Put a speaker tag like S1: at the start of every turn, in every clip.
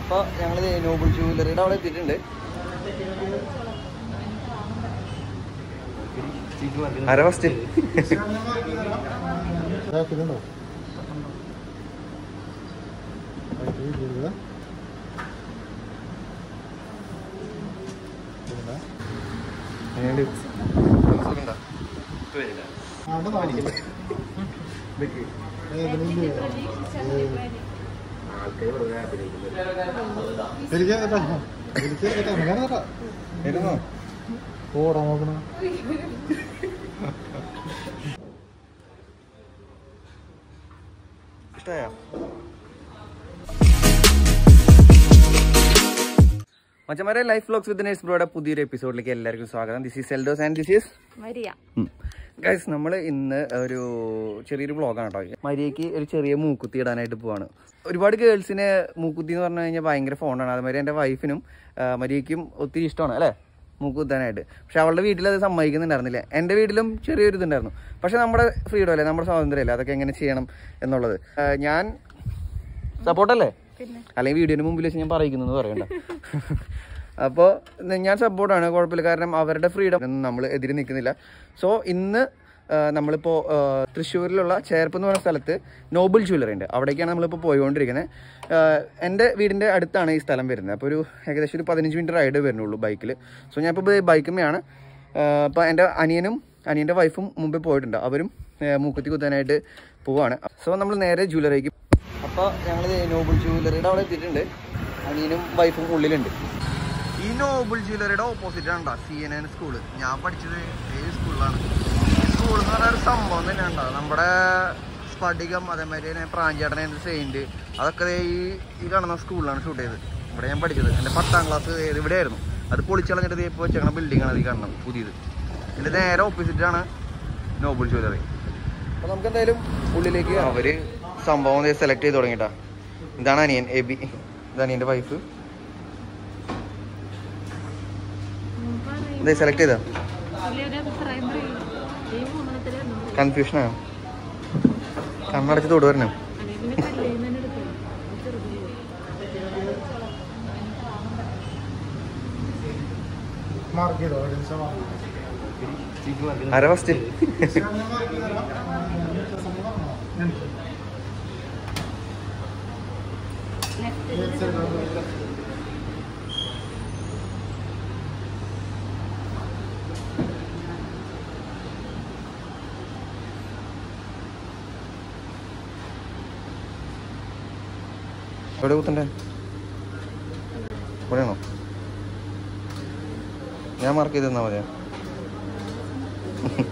S1: അപ്പോൾ ഞങ്ങൾ നോബിൾ ജൂവലറിയുടെ അവിടെ എത്തിയിട്ടുണ്ട്. ആരാ ഫസ്റ്റ്
S2: ഓടാ നോക്കണ
S1: ഇഷ്ടമായോ മച്ചമാരെ ലൈഫ് വ്ലോഗ്സ് വിത്ത് നേഴ്സ് ബ്രോയുടെ പുതിയൊരു എപ്പിസോഡിലേക്ക് എല്ലാവർക്കും സ്വാഗതം. This is Eldhose and this is
S3: Maria.
S1: Guys നമ്മൾ ഇന്ന് ഒരു ചെറിയൊരു വ്ളോഗാണ് കേട്ടോ മരിയയ്ക്ക് ഒരു ചെറിയ മൂക്കുത്തി ഇടാനായിട്ട് പോവാണ്. ഒരുപാട് ഗേൾസിന് മൂക്കുത്തി എന്ന് പറഞ്ഞു കഴിഞ്ഞാൽ ഭയങ്കര ഫോണാണ് അതുമാതിരി എന്റെ വൈഫിനും മരിയയ്ക്കും ഒത്തിരി ഇഷ്ടമാണ് അല്ലേ? മൂക്കുത്താനായിട്ട് പക്ഷെ അവളുടെ വീട്ടിൽ അത് സമ്മതിക്കുന്നുണ്ടായിരുന്നില്ല. എന്റെ വീട്ടിലും ചെറിയൊരു ഇതുണ്ടായിരുന്നു. പക്ഷെ നമ്മുടെ ഫ്രീഡം അല്ലേ? നമ്മുടെ സ്വാതന്ത്ര്യമല്ലേ അതൊക്കെ എങ്ങനെ ചെയ്യണം എന്നുള്ളത്. ഞാൻ സപ്പോർട്ടല്ലേ അല്ലെങ്കിൽ വീഡിയോന് മുമ്പിൽ വെച്ച് ഞാൻ പറയിക്കുന്നു പറയണ്ട. അപ്പോൾ ഞാൻ സപ്പോർട്ടാണ് കുഴപ്പമില്ല. കാരണം അവരുടെ ഫ്രീഡം നമ്മൾ എതിരെ നിൽക്കുന്നില്ല. സോ ഇന്ന് നമ്മളിപ്പോൾ തൃശ്ശൂരിലുള്ള ചേർപ്പ് എന്ന് പറയുന്ന സ്ഥലത്ത് നോബിൾ ജ്വല്ലറി ഉണ്ട്. അവിടേക്കാണ് നമ്മളിപ്പോൾ പോയിക്കൊണ്ടിരിക്കുന്നത് എന്റെ വീടിന്റെ അടുത്താണ് ഈ സ്ഥലം വരുന്നത്. അപ്പോൾ ഒരു ഏകദേശം ഒരു പതിനഞ്ച് മിനിറ്റ് റൈഡ് വരുന്നുള്ളൂ ബൈക്കിൽ സോ ഞാൻ ഇപ്പോൾ ബൈക്കുമ്മയാണ് അപ്പോൾ എന്റെ അനിയനും അനിയന്റെ വൈഫും മുമ്പേ പോയിട്ടുണ്ട്. അവരും മൂക്കുത്തി കുത്താനായിട്ട് പോവാണ്. സോ നമ്മൾ നേരെ ജ്വല്ലറിക്ക് അപ്പോൾ ഞങ്ങൾ നോബിൾ ജ്വല്ലറിയുടെ അവിടെ എത്തിയിട്ടുണ്ട്. അനിയനും വൈഫും ഉള്ളിലുണ്ട്. ഈ നോബിൾ ജ്വല്ലറിയുടെ ഓപ്പോസിറ്റ് ആണ് സി എൻ എൻ സ്കൂൾ ഞാൻ പഠിച്ചത് ഏത് സ്കൂളിലാണ് സ്കൂൾ എന്ന് പറഞ്ഞ ഒരു സംഭവം തന്നെ ഉണ്ടോ. നമ്മുടെ സ്ഫടികം അതേമാതിരി തന്നെ പ്രാഞ്ചേട്ടനെ സെയിന്റ് അതൊക്കെ ഈ ഈ കാണുന്ന സ്കൂളിലാണ് ഷൂട്ട് ചെയ്തത്. ഇവിടെ ഞാൻ പഠിച്ചത്. എന്റെ പത്താം ക്ലാസ് ഇവിടെയായിരുന്നു. അത് പൊളിച്ചളഞ്ഞിട്ട് ഇപ്പോൾ വെച്ചേക്കണ ബിൽഡിംഗ് ആണ് ഈ കാണുന്നത് പുതിയത്. ഇതിന്റെ നേരെ ഓപ്പോസിറ്റാണ് നോബിൾ ജ്വല്ലറി. അപ്പോൾ നമുക്ക് എന്തായാലും ഉള്ളിലേക്ക് അവർ സംഭവം സെലക്ട് ചെയ്ത് തുടങ്ങിട്ടാ. ഇതാണ് അനിയൻ എബി. ഇതാണ് അനിയന്റെ വൈഫ് ഇതേ സെലക്ട് ചെയ്താ? കൺഫ്യൂഷനാണ് കണ്ണടച്ച് തൊടു വരണം
S3: പിന്നെ കല്ലേന്ന് തന്നെ എടുക്കും ചെറുതിൽ
S2: മാർക്ക് ചെയ്തോ എവിഡൻസ്
S1: ആരാ ഫസ്റ്റ് എവിടെ കുത്തണ്ടേ? ഇവിടെയാണോ? ഞാൻ മാർക്ക് ചെയ്ത് തന്നാ മതിയോ?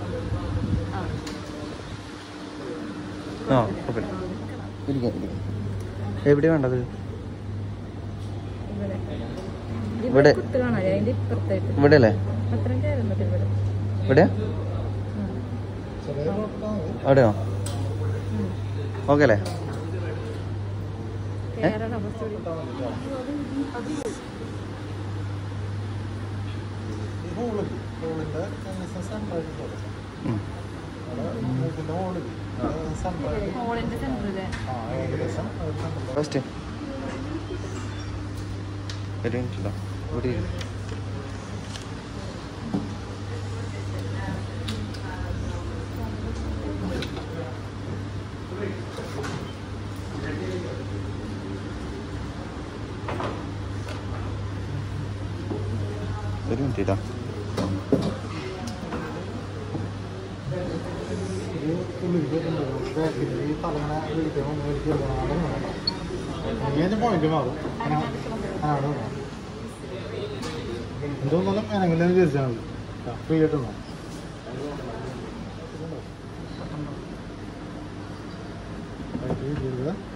S1: ആ ഓക്കെ. ഇരിക്കാം ഇരിക്കാം. എവിടെ വേണ്ടത്? ഇവിടെ.
S3: ഇവിടെ.
S1: അല്ലേ ഇവിടെയാ. അവിടെയോ? ഓക്കെ അല്ലേ ഫസ്റ്റ് ഒരു മിനിറ്റ് ഇതാ. ഇവിടെ ഇരി.
S2: വേണം എന്തോന്നാലും എനെങ്കിലും വിചാരിച്ചാൽ മതി ഫ്രീ ആയിട്ട്
S1: അവിടെ കരയണേ
S3: കണ്ണാട്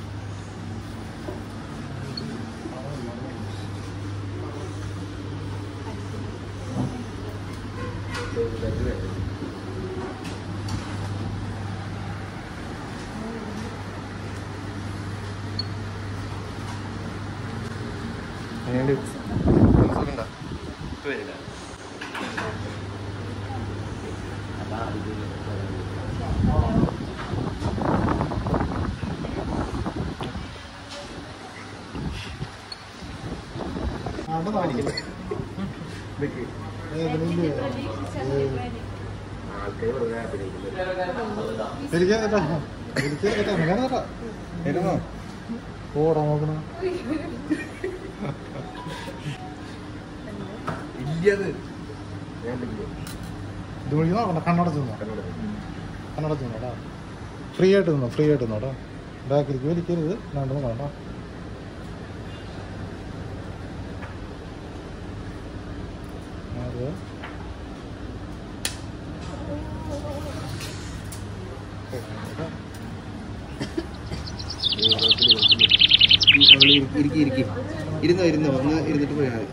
S2: ഏതിനുണ്ട്? എനിക്ക് കേട്ടോ. ഓടാ കേട്ടോ. എങ്ങനെ കേട്ടോ?
S1: ഇരുന്നോ?
S2: ഓടാൻ നോക്കണ ഇത് വിളിക്ക് നോക്കണ്ട കണ്ണടച്ച് നിന്നോ കണ്ണടച്ച് നിന്നോടാ ഫ്രീ ആയിട്ട് നിന്നോ ഫ്രീ ആയിട്ട് നിന്നോടാ ബാക്കിലേക്ക് വലിക്കരുത് രണ്ട് നോക്കണ്ട അത്
S1: ഇരിക്കി ഇരിക്കി. ഇരുന്നോ ഇരുന്നോ. ഒന്ന് ഇരുന്നിട്ട് പോയാൽ മതി.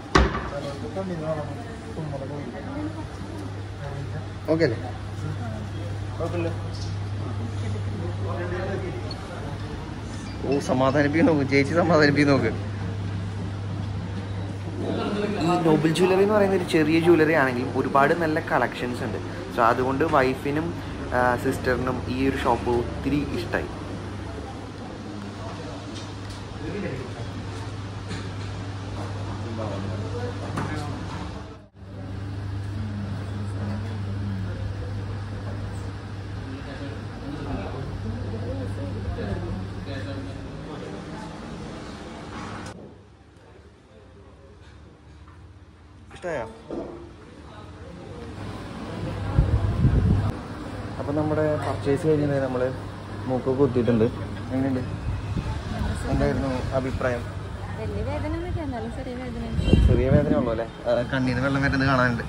S1: ഓക്കെ അല്ലേ? ഓ സമാധാനിപ്പിക്കാൻ നോക്ക് ചേച്ചി സമാധാനിപ്പിക്കാൻ നോക്ക് ഈ നോബിൾ ജ്വല്ലറി എന്ന് പറയുന്ന ഒരു ചെറിയ ജ്വല്ലറി ആണെങ്കിലും ഒരുപാട് നല്ല കളക്ഷൻസ് ഉണ്ട്. സോ അതുകൊണ്ട് വൈഫിനും സിസ്റ്ററിനും ഈ ഒരു ഷോപ്പ് ഒത്തിരി ഇഷ്ടമായി ഇഷ്ടമായോ അപ്പം നമ്മുടെ പർച്ചേസ് കഴിഞ്ഞത് നമ്മൾ മൂക്ക് കുത്തിയിട്ടുണ്ട്. എങ്ങനെയുണ്ട്? എന്തായിരുന്നു അഭിപ്രായം? ചെറിയ വേദന ഉള്ളൂ അല്ലേ? കണ്ണീന്ന് വെള്ളം വരുന്നത് കാണാനുണ്ട്.